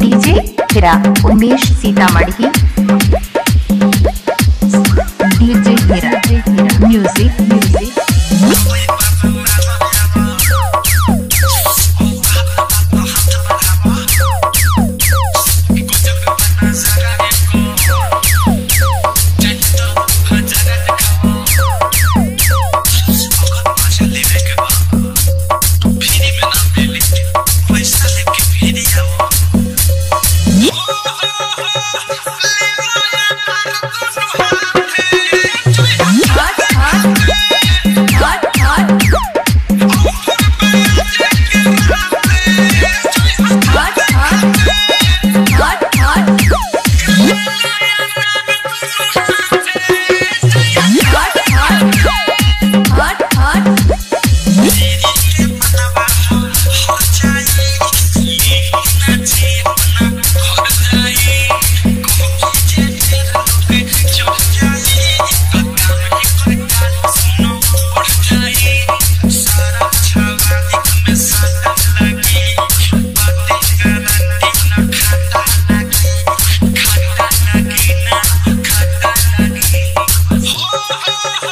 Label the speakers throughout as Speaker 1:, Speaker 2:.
Speaker 1: DJ Hira Umesh Sitamarhi DJ Hira music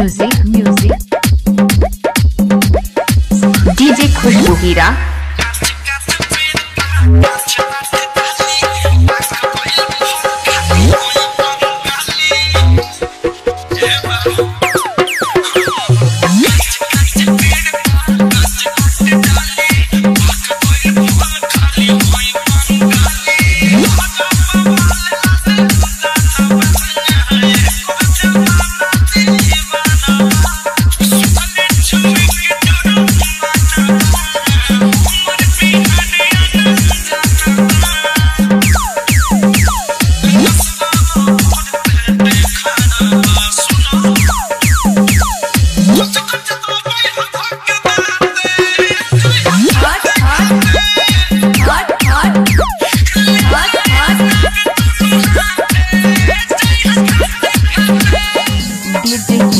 Speaker 1: music music DJ Khushboo Hira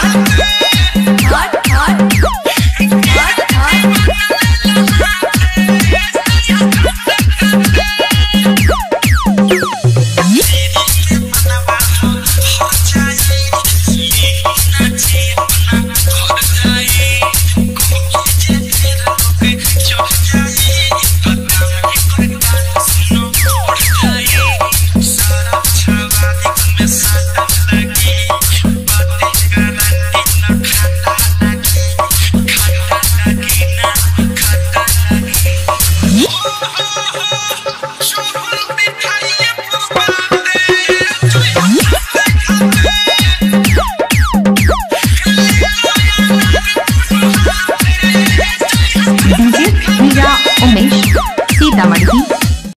Speaker 1: Huh?